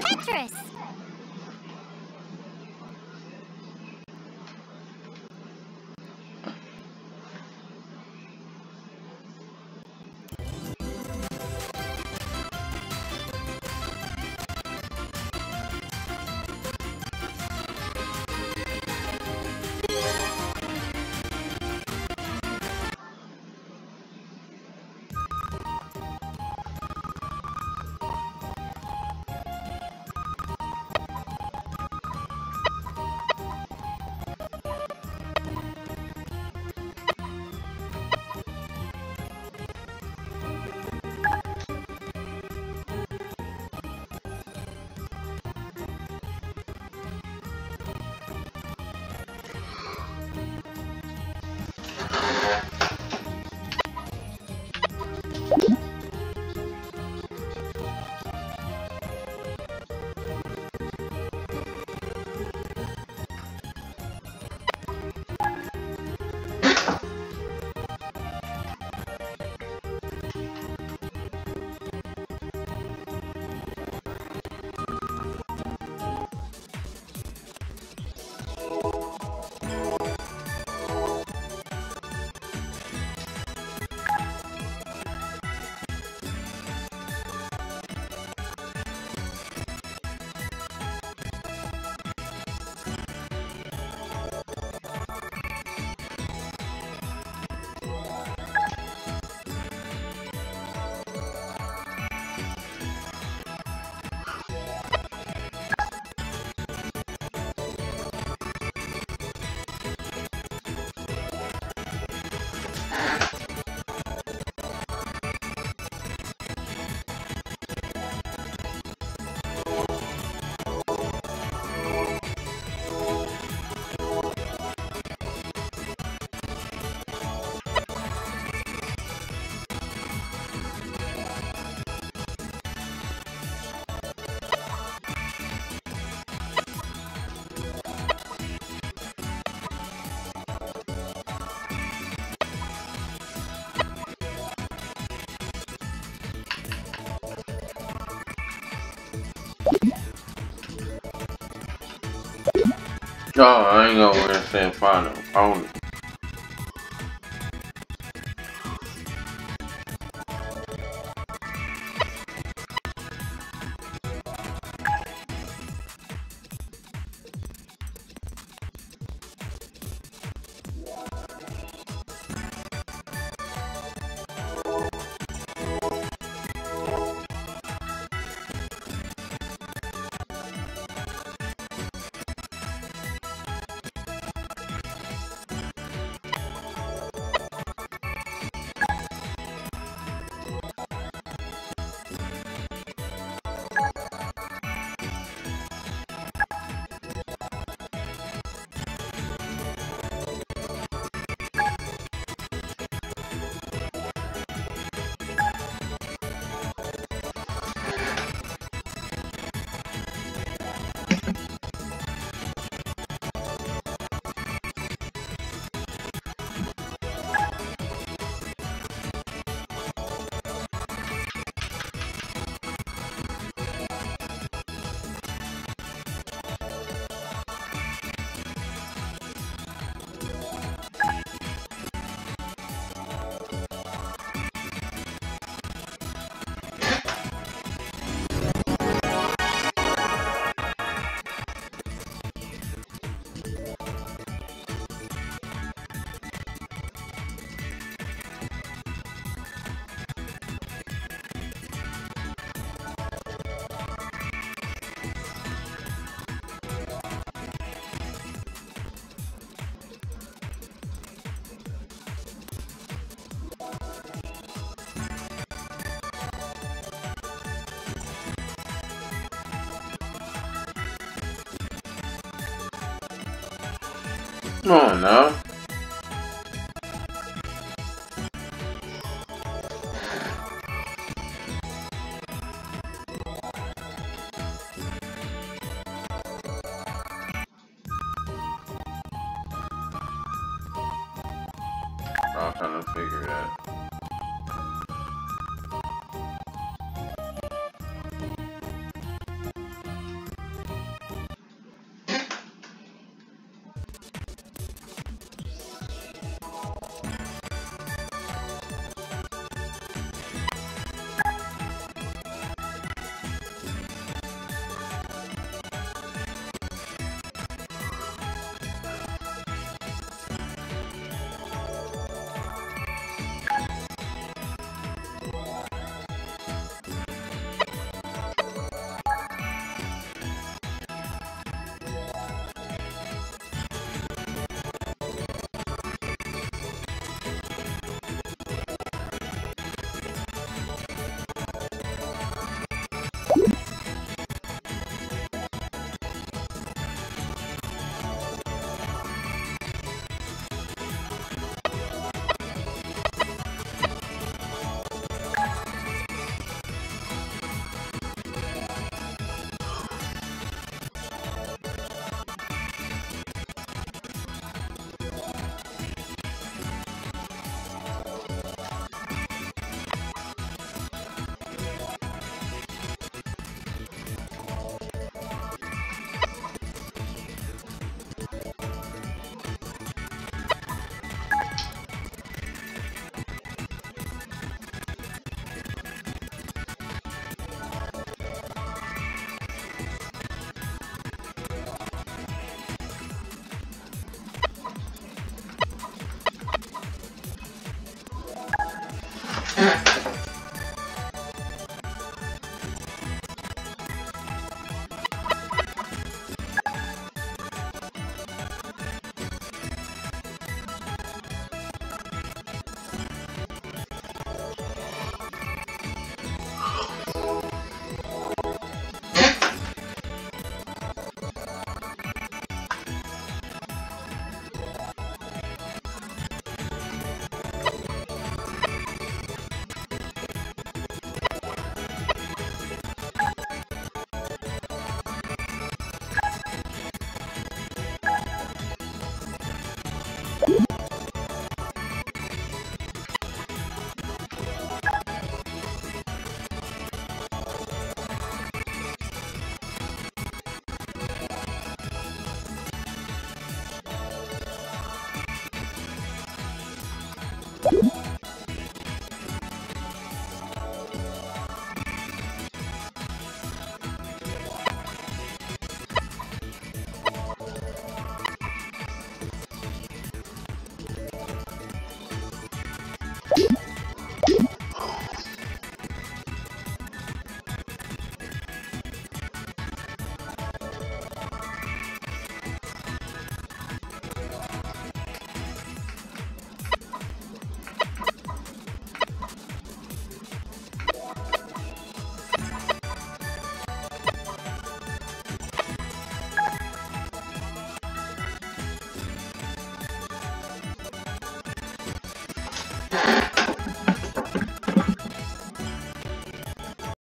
Tetris! Oh, I ain't gonna wear saying final. Only. On now. I'll kind of figure that.